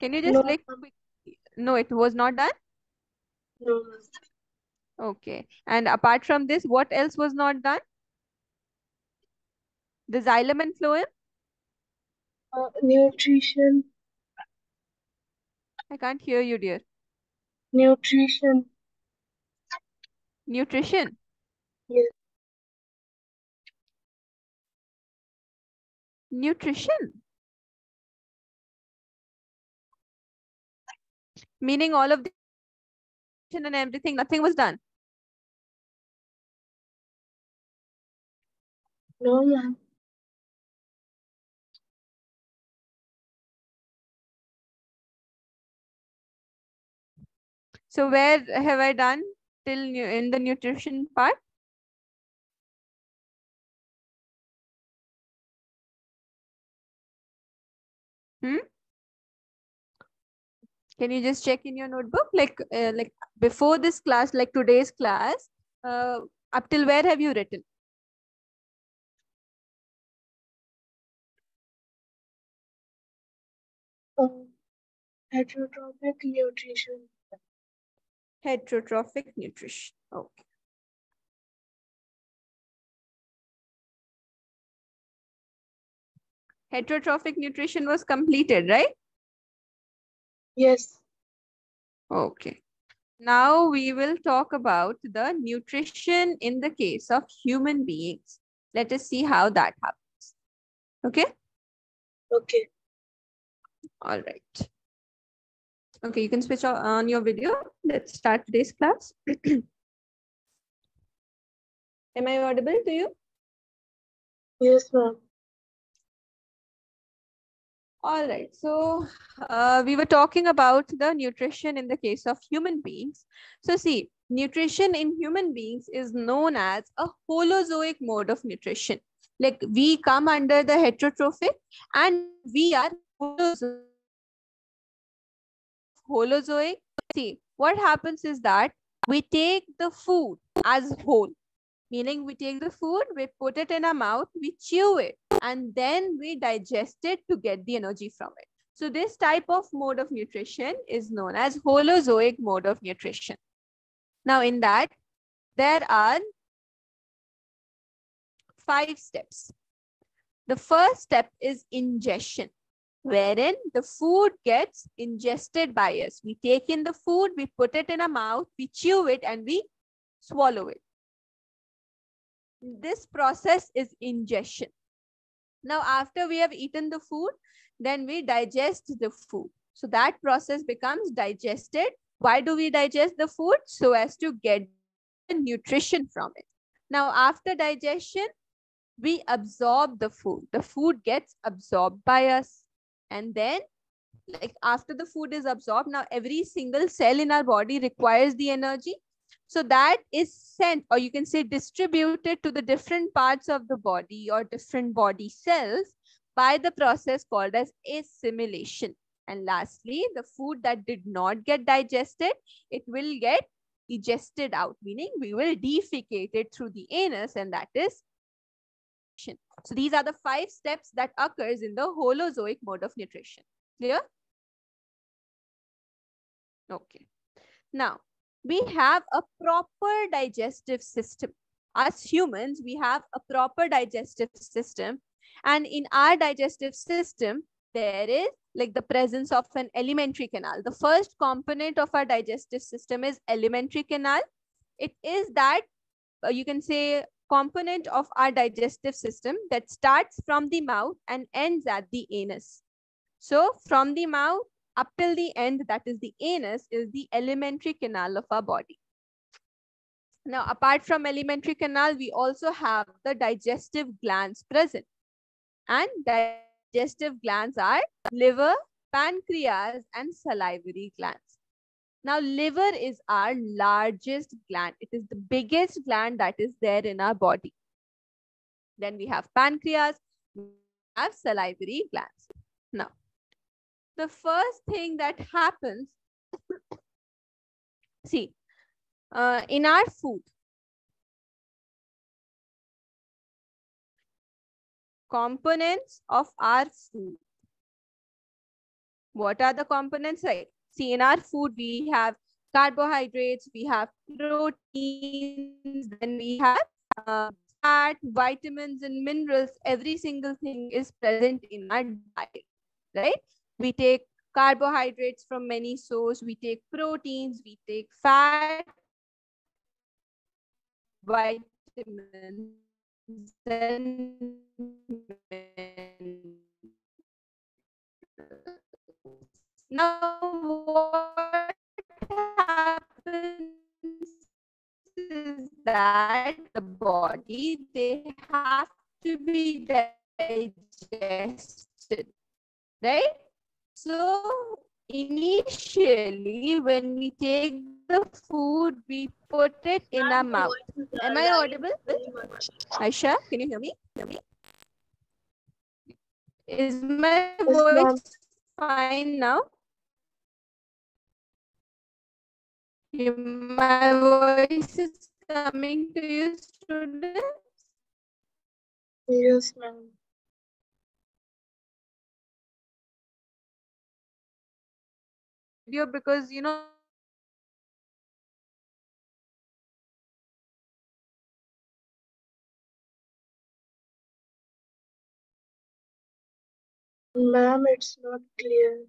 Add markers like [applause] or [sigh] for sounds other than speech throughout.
Can you just No, like quick? No, it was not done. No. Okay. And apart from this, what else was not done? The xylem and phloem. Uh, nutrition, I can't hear you, dear. nutrition. Nutrition. Yes. Nutrition. Meaning all of the and everything, nothing was done. No, ma'am. So where have I done till in the nutrition part? Hmm? Can you just check in your notebook? Like, uh, like before this class, like today's class, uh, up till where have you written? Um, heterotrophic nutrition. Heterotrophic nutrition. Okay. Heterotrophic nutrition was completed, right? Yes. Okay. Now we will talk about the nutrition in the case of human beings. Let us see how that happens. Okay. Okay. All right. Okay, you can switch on your video. Let's start today's class. [clears throat] Am I audible to you? Yes, ma'am. All right. So uh, we were talking about the nutrition in the case of human beings. So see, nutrition in human beings is known as a holozoic mode of nutrition. Like we come under the heterotrophic and we are holozoic. holozoic. See, what happens is that we take the food as whole, meaning we take the food, we put it in our mouth, we chew it, and then we digest it to get the energy from it. So this type of mode of nutrition is known as holozoic mode of nutrition. Now in that, there are five steps. The first step is ingestion wherein the food gets ingested by us. We take in the food, we put it in our mouth, we chew it, and we swallow it. This process is ingestion. Now, after we have eaten the food, then we digest the food. So that process becomes digested. Why do we digest the food? So as to get nutrition from it. Now, after digestion, we absorb the food. The food gets absorbed by us and then like after the food is absorbed now every single cell in our body requires the energy so that is sent or you can say distributed to the different parts of the body or different body cells by the process called as assimilation and lastly the food that did not get digested it will get egested out meaning we will defecate it through the anus and that is so these are the five steps that occurs in the holozoic mode of nutrition. Clear? Okay. Now, we have a proper digestive system. As humans, we have a proper digestive system. And in our digestive system, there is like the presence of an alimentary canal. The first component of our digestive system is alimentary canal. It is that uh, you can say component of our digestive system that starts from the mouth and ends at the anus. So from the mouth up till the end, that is the anus, is the alimentary canal of our body. Now, apart from alimentary canal, we also have the digestive glands present. And digestive glands are liver, pancreas, and salivary glands. Now, liver is our largest gland. It is the biggest gland that is there in our body. Then we have pancreas, we have salivary glands. Now, the first thing that happens, [coughs] see, uh, in our food, components of our food. What are the components? Right. See, in our food, we have carbohydrates, we have proteins, then we have uh, fat, vitamins, and minerals. Every single thing is present in our diet, right? We take carbohydrates from many sources, we take proteins, we take fat, vitamins, and now what happens is that the body they have to be digested right so initially when we take the food we put it in our mouth. Am i audible? Aisha can you hear me? Is my voice fine now? My voice is coming to you students? Yes, ma'am. Video because you know Ma'am, it's not clear.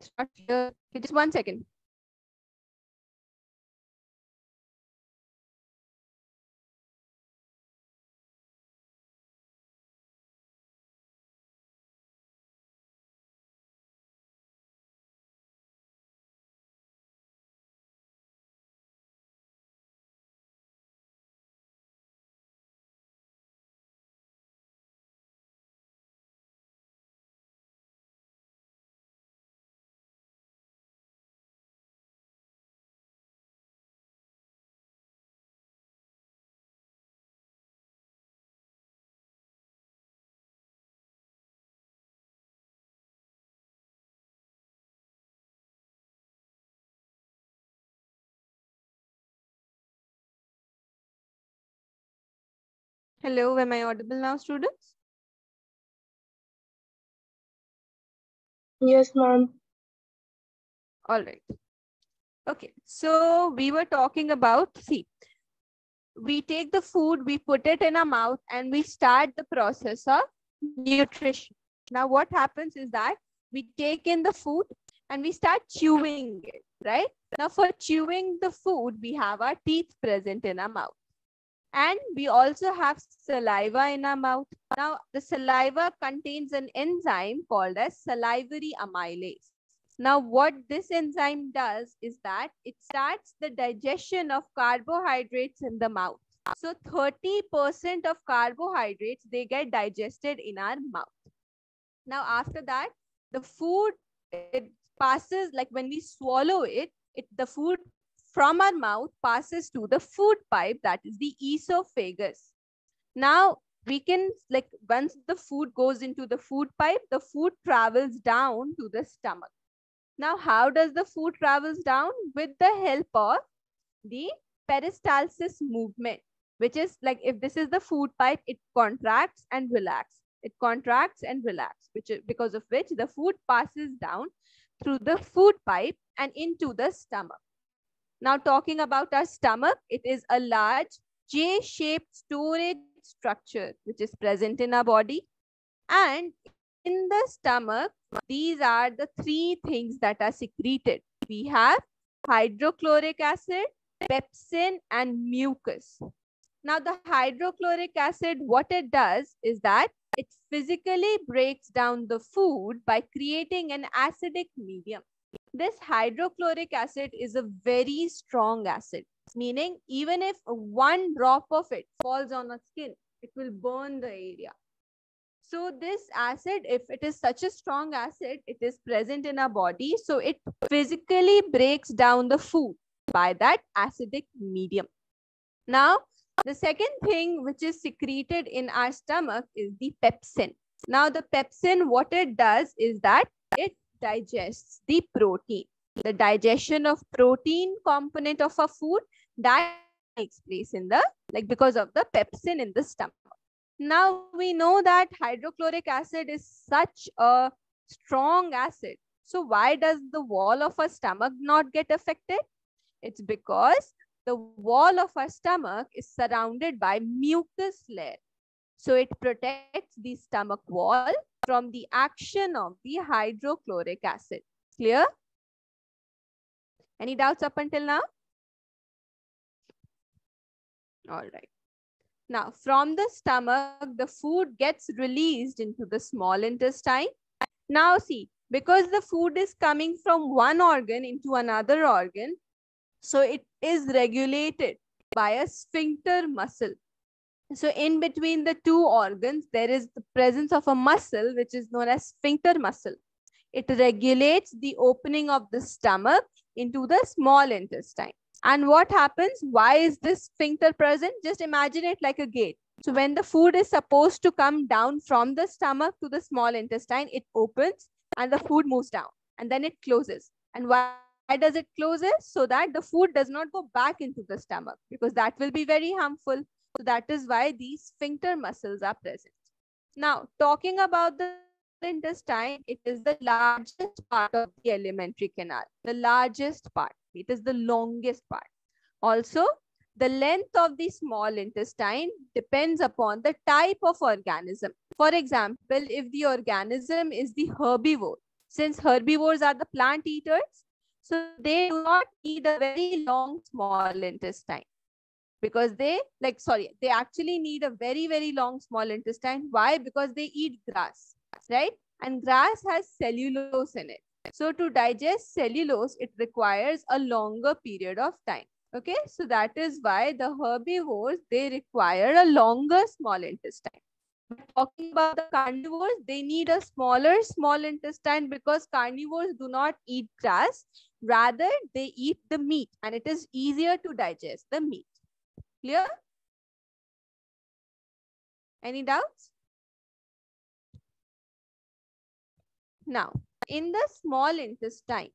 it's not clear. Okay, just one second hello am i audible now students? Yes, ma'am. all right. Okay so we were talking about see we take the food we put it in our mouth and we start the process of nutrition. Now what happens is that we take in the food and we start chewing it right? Now for chewing the food we have our teeth present in our mouth and we also have saliva in our mouth now the saliva contains an enzyme called as salivary amylase now, what this enzyme does is that it starts the digestion of carbohydrates in the mouth. So 30% of carbohydrates, they get digested in our mouth. Now, after that, the food, it passes, like when we swallow it, it the food from our mouth passes to the food pipe, that is the esophagus. Now, we can, like, once the food goes into the food pipe, the food travels down to the stomach. Now, how does the food travels down? With the help of the peristalsis movement, which is like if this is the food pipe, it contracts and relaxes. It contracts and relaxes, which is because of which the food passes down through the food pipe and into the stomach. Now, talking about our stomach, it is a large J-shaped storage structure which is present in our body. And in the stomach, these are the three things that are secreted. We have hydrochloric acid, pepsin, and mucus. Now, the hydrochloric acid, what it does is that it physically breaks down the food by creating an acidic medium. This hydrochloric acid is a very strong acid, meaning even if one drop of it falls on a skin, it will burn the area. So this acid, if it is such a strong acid, it is present in our body. So it physically breaks down the food by that acidic medium. Now, the second thing which is secreted in our stomach is the pepsin. Now, the pepsin, what it does is that it digests the protein. The digestion of protein component of a food that takes place in the, like because of the pepsin in the stomach. Now we know that hydrochloric acid is such a strong acid. So why does the wall of our stomach not get affected? It's because the wall of our stomach is surrounded by mucus layer. So it protects the stomach wall from the action of the hydrochloric acid. Clear? Any doubts up until now? All right. Now, from the stomach, the food gets released into the small intestine. Now, see, because the food is coming from one organ into another organ, so it is regulated by a sphincter muscle. So in between the two organs, there is the presence of a muscle, which is known as sphincter muscle. It regulates the opening of the stomach into the small intestine. And what happens? Why is this sphincter present? Just imagine it like a gate. So when the food is supposed to come down from the stomach to the small intestine, it opens and the food moves down and then it closes. And why does it closes? So that the food does not go back into the stomach because that will be very harmful. That is why these sphincter muscles are present. Now, talking about the intestine, it is the largest part of the alimentary canal, the largest part. It is the longest part. Also, the length of the small intestine depends upon the type of organism. For example, if the organism is the herbivore, since herbivores are the plant eaters, so they do not need a very long small intestine because they like, sorry, they actually need a very, very long small intestine. Why? Because they eat grass, right? And grass has cellulose in it. So to digest cellulose, it requires a longer period of time. Okay, so that is why the herbivores, they require a longer small intestine. Talking about the carnivores, they need a smaller small intestine because carnivores do not eat grass. Rather, they eat the meat and it is easier to digest the meat. Clear? Any doubts? Now, in the small intestine,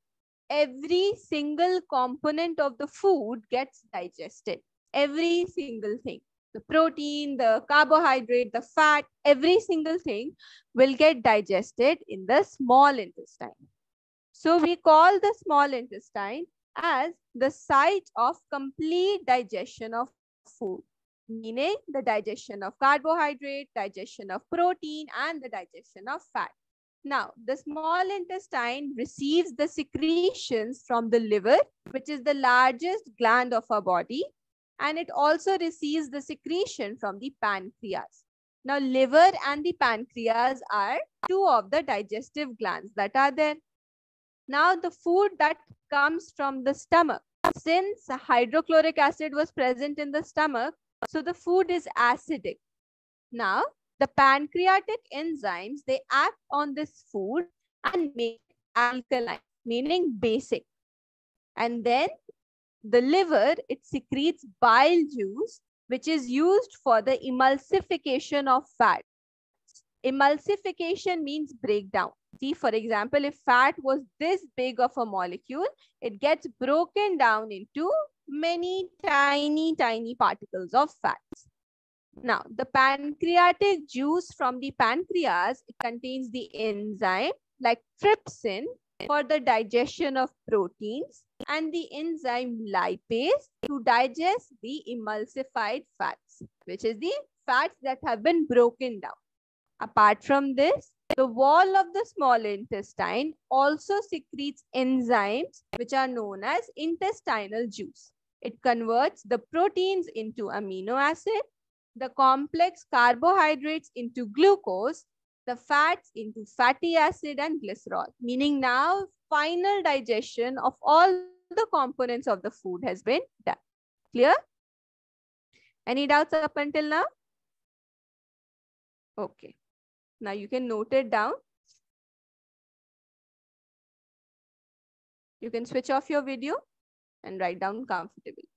every single component of the food gets digested. Every single thing. The protein, the carbohydrate, the fat, every single thing will get digested in the small intestine. So we call the small intestine as the site of complete digestion of food, meaning the digestion of carbohydrate, digestion of protein, and the digestion of fat. Now, the small intestine receives the secretions from the liver, which is the largest gland of our body, and it also receives the secretion from the pancreas. Now, liver and the pancreas are two of the digestive glands that are there. Now, the food that comes from the stomach, since hydrochloric acid was present in the stomach, so the food is acidic. Now, the pancreatic enzymes, they act on this food and make alkaline, meaning basic. And then the liver, it secretes bile juice, which is used for the emulsification of fat. Emulsification means breakdown. See, for example, if fat was this big of a molecule, it gets broken down into many tiny, tiny particles of fats. Now, the pancreatic juice from the pancreas it contains the enzyme like trypsin for the digestion of proteins and the enzyme lipase to digest the emulsified fats, which is the fats that have been broken down. Apart from this, the wall of the small intestine also secretes enzymes which are known as intestinal juice. It converts the proteins into amino acid the complex carbohydrates into glucose, the fats into fatty acid and glycerol, meaning now final digestion of all the components of the food has been done. Clear? Any doubts up until now? Okay. Now you can note it down. You can switch off your video and write down comfortably.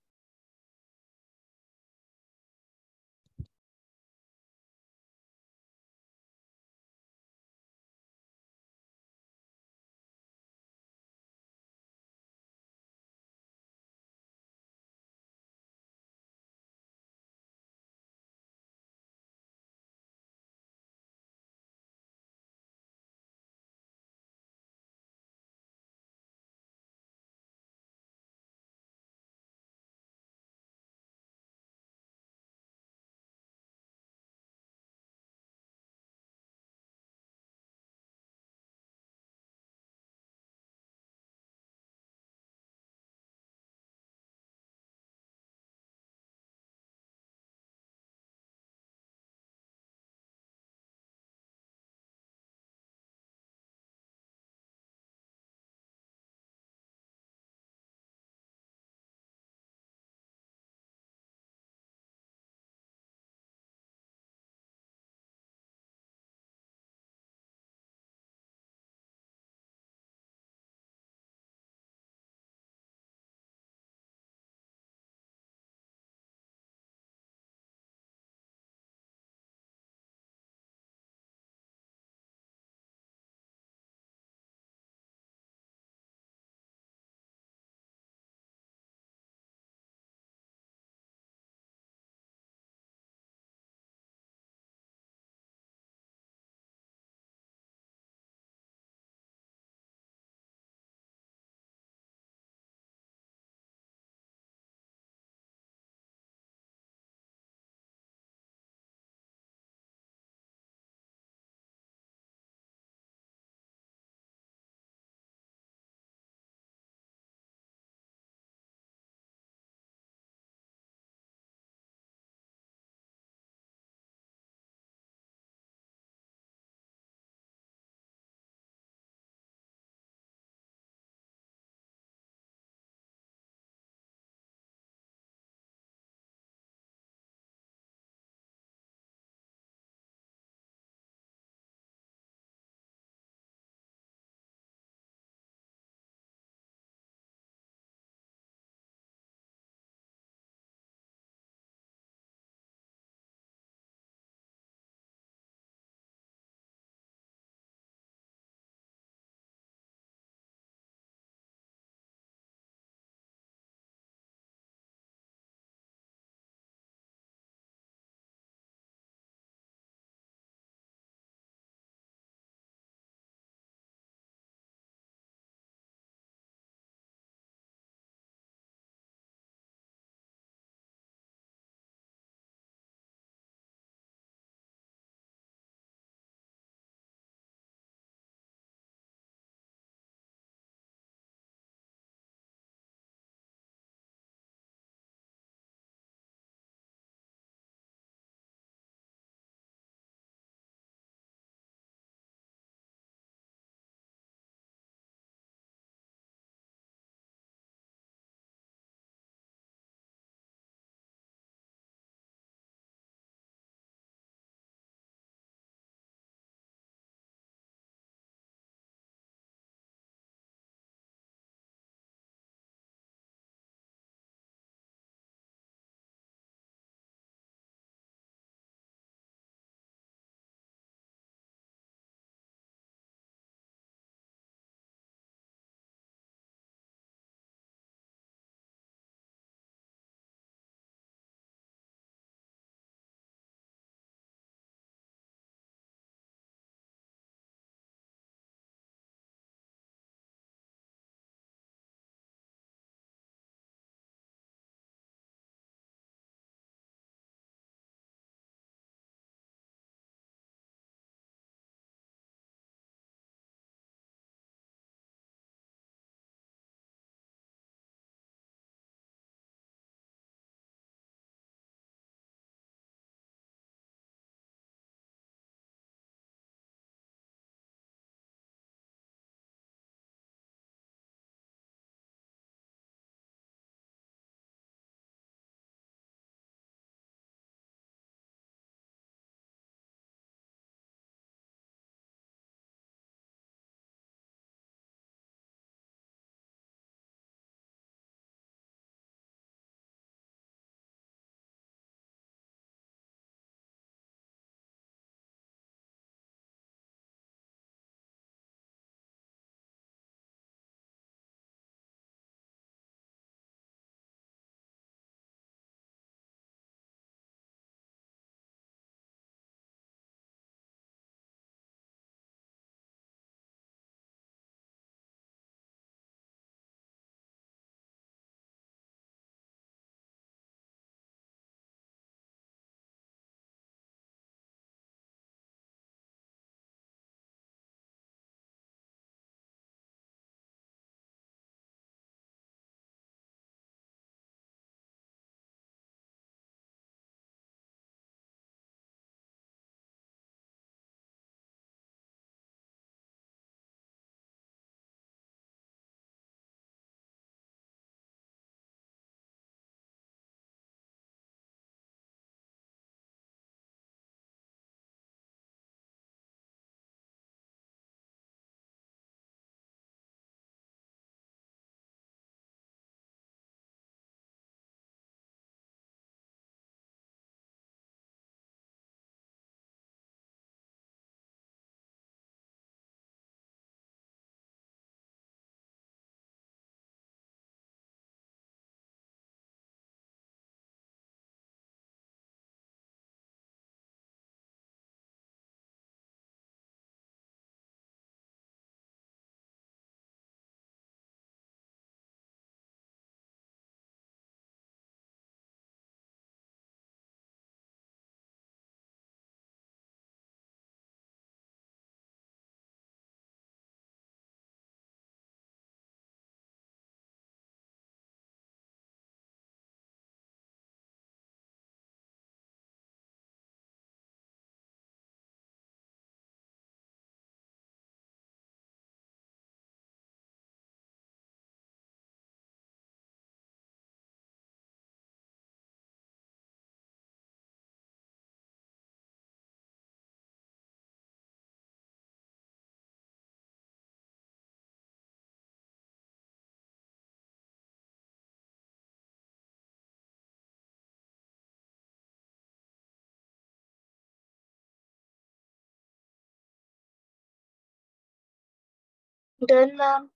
Done, ma'am.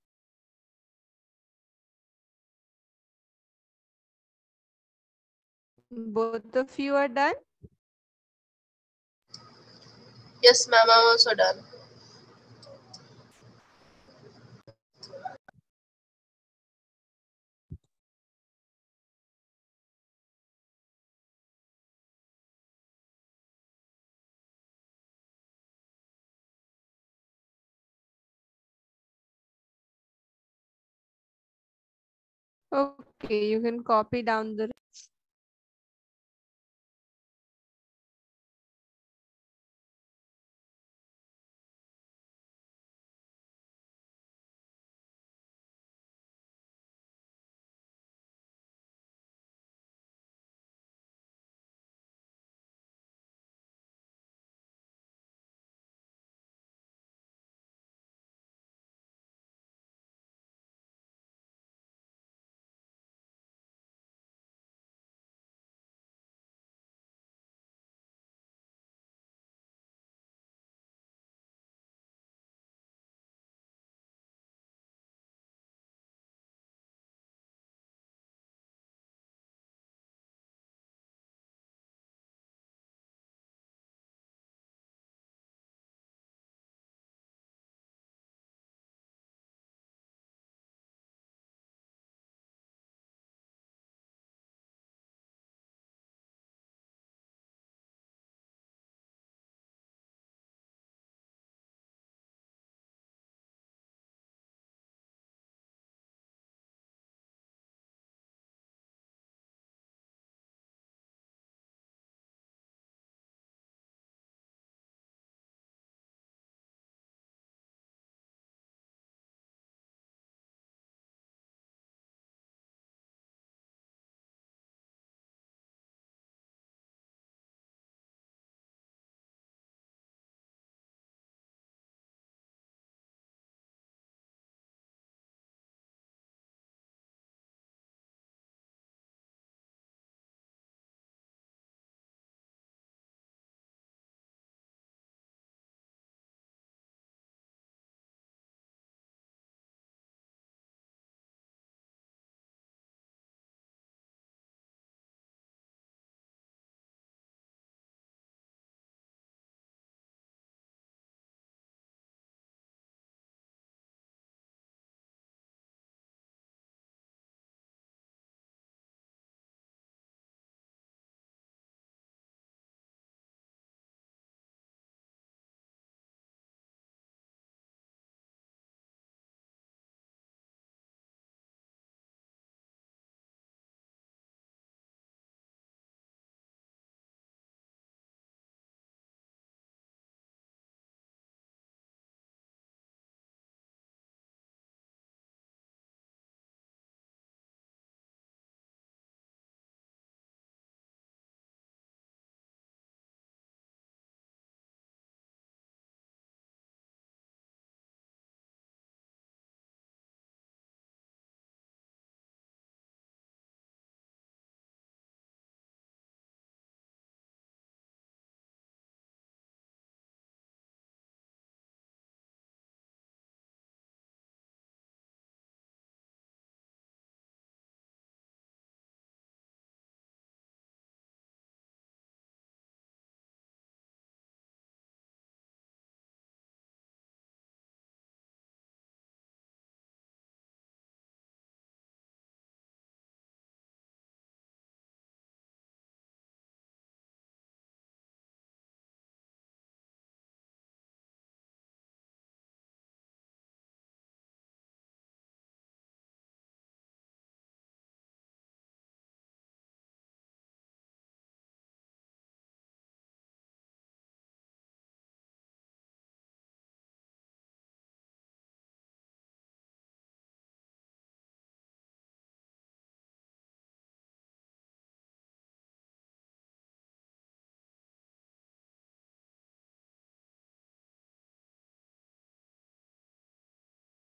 Both of you are done? Yes, ma'am, I'm also done. Okay, you can copy down the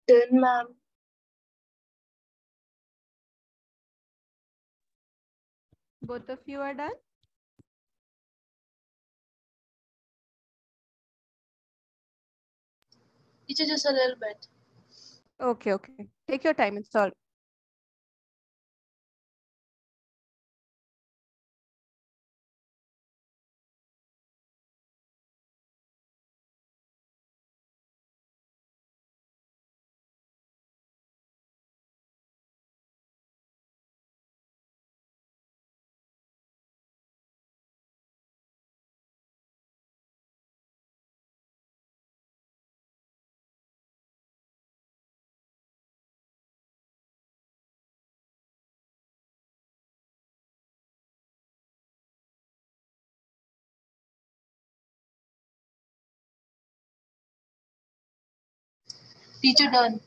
Done, ma'am. both of you are done? Teacher, just a little bit. Okay, okay. Take your time. It's all. Teacher done.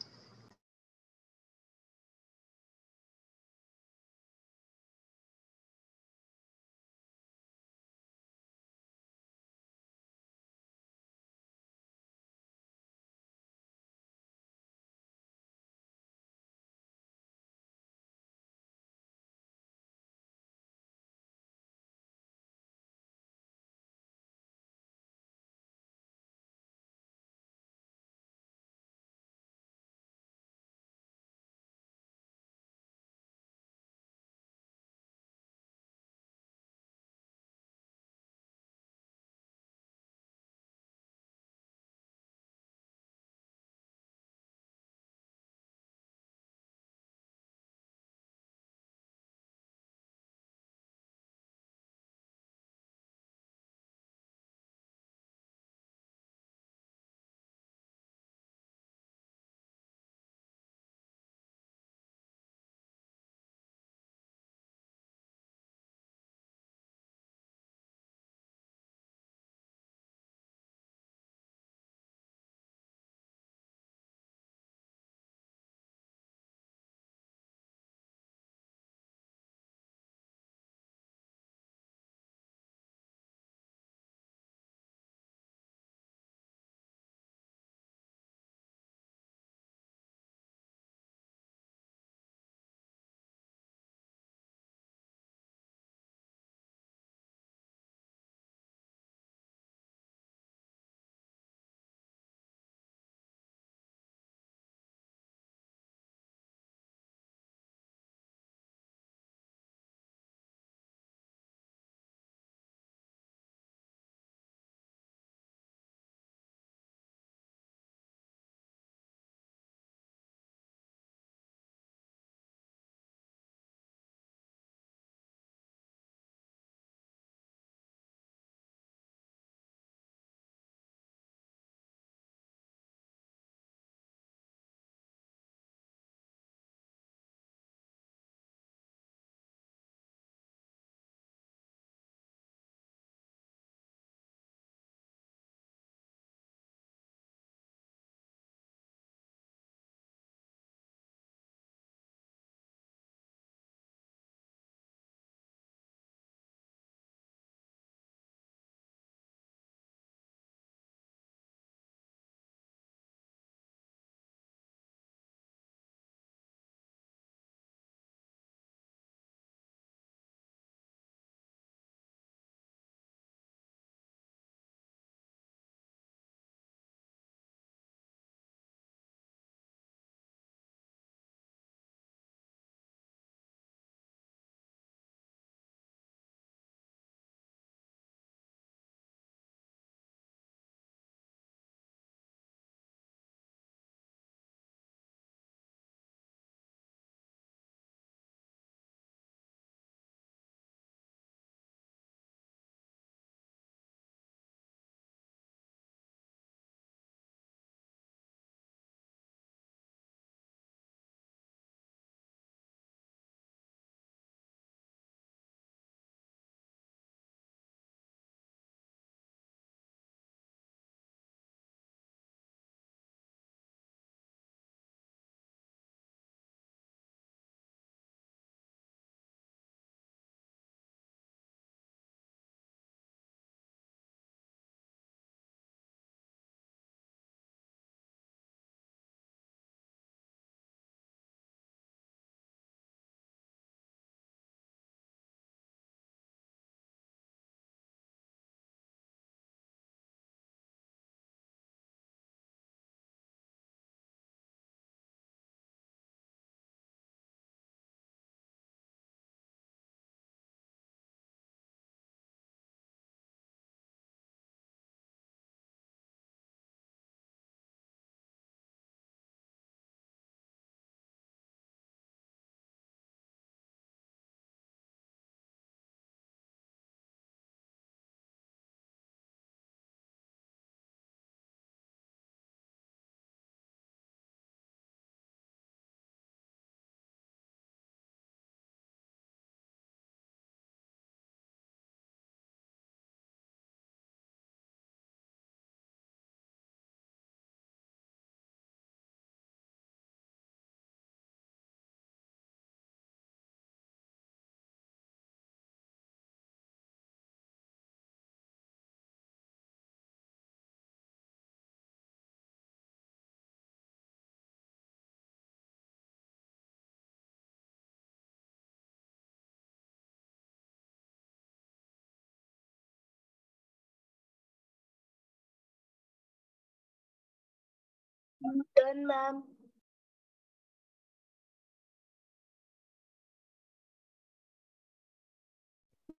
Done, ma'am.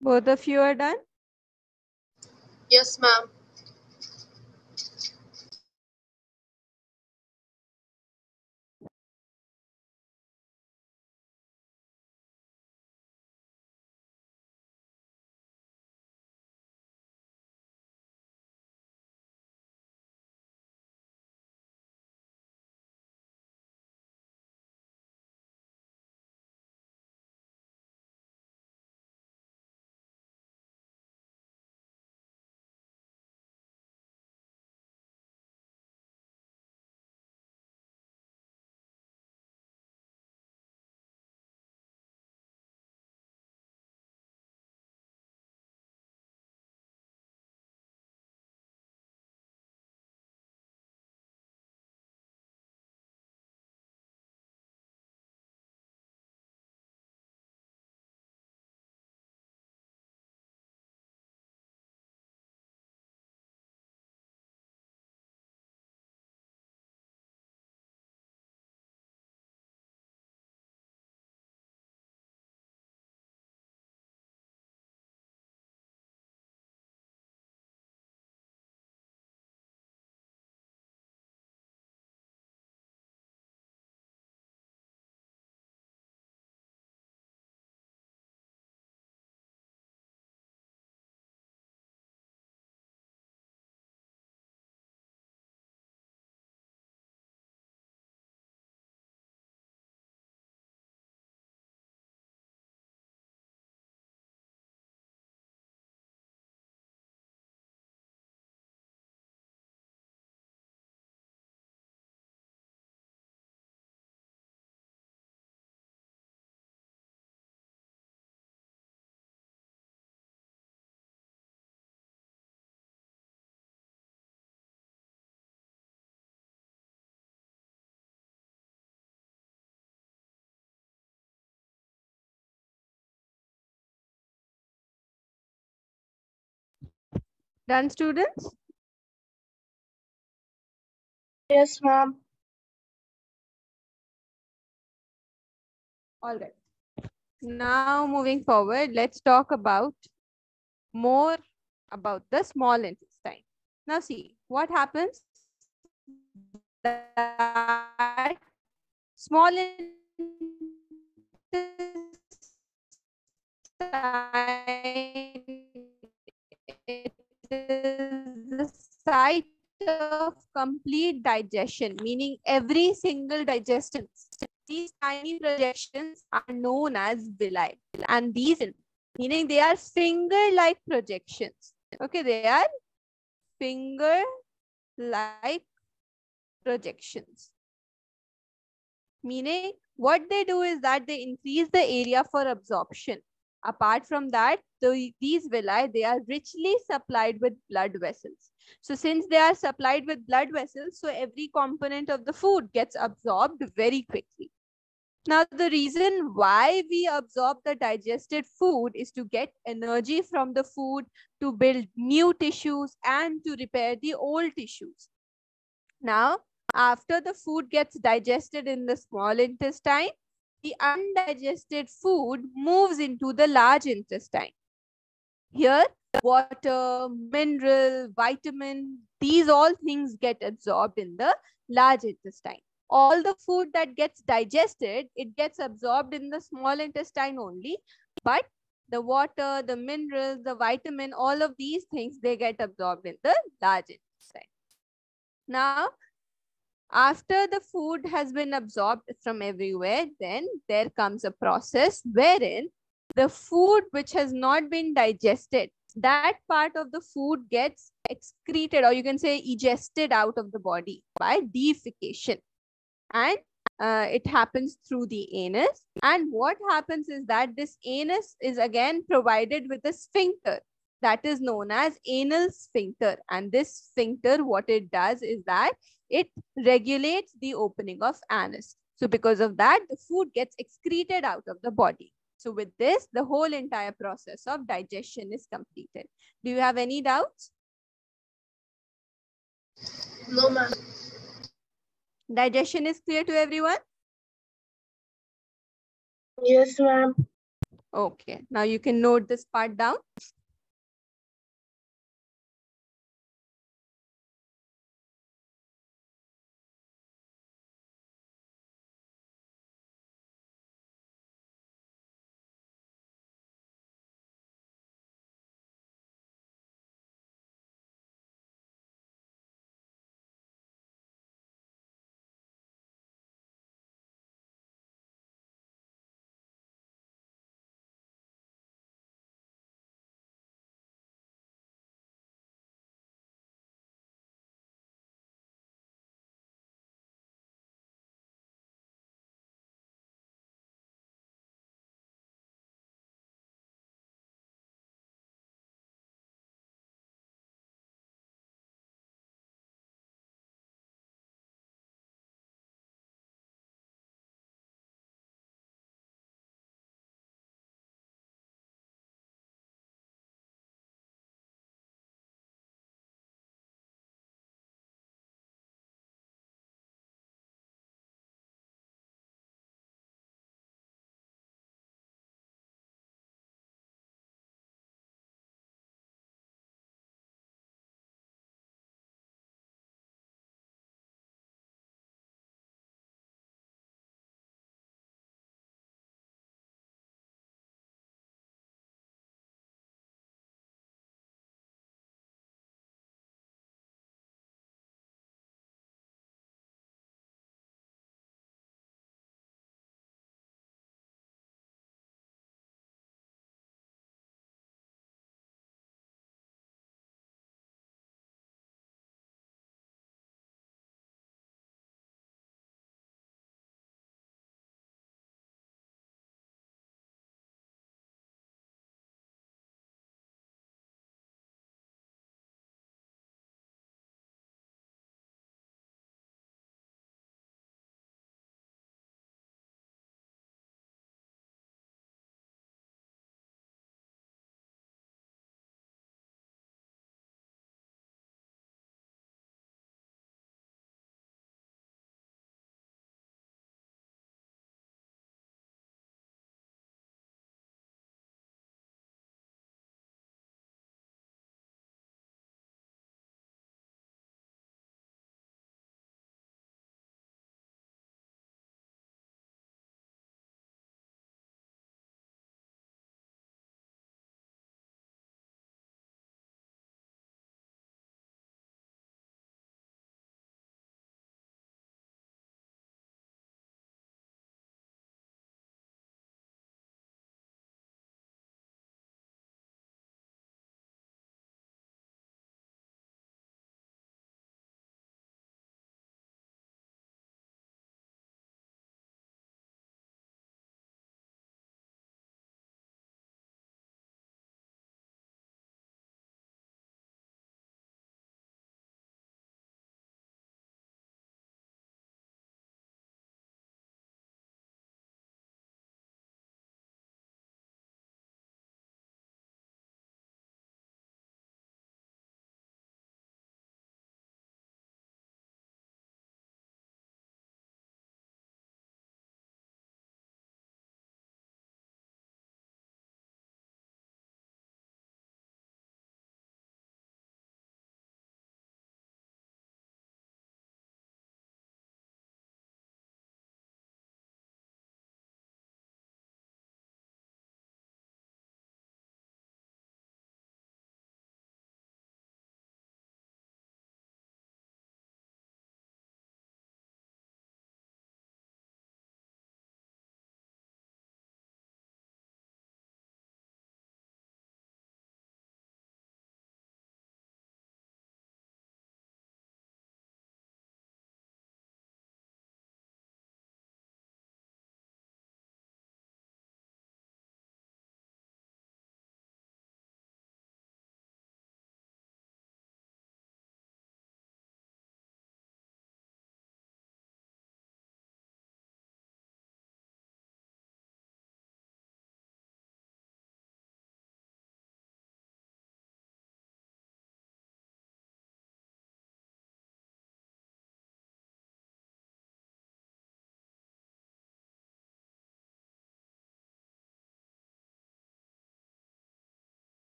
Both of you are done? Yes, ma'am. Done, students? Yes, ma'am. All right. Now moving forward, let's talk about more about the small intestine. Now see what happens. That small intestine it the site of complete digestion, meaning every single digestion. These tiny projections are known as villi, and these, meaning they are finger-like projections. Okay, they are finger-like projections. Meaning, what they do is that they increase the area for absorption. Apart from that, the, these villi, they are richly supplied with blood vessels. So since they are supplied with blood vessels, so every component of the food gets absorbed very quickly. Now, the reason why we absorb the digested food is to get energy from the food to build new tissues and to repair the old tissues. Now, after the food gets digested in the small intestine, the undigested food moves into the large intestine. Here, water, mineral, vitamin, these all things get absorbed in the large intestine. All the food that gets digested, it gets absorbed in the small intestine only. But the water, the minerals, the vitamin, all of these things, they get absorbed in the large intestine. Now, after the food has been absorbed from everywhere, then there comes a process wherein the food which has not been digested, that part of the food gets excreted or you can say egested out of the body by defecation. And uh, it happens through the anus. And what happens is that this anus is again provided with a sphincter that is known as anal sphincter. And this sphincter, what it does is that it regulates the opening of anus. So because of that, the food gets excreted out of the body. So with this, the whole entire process of digestion is completed. Do you have any doubts? No, ma'am. Digestion is clear to everyone? Yes, ma'am. Okay, now you can note this part down.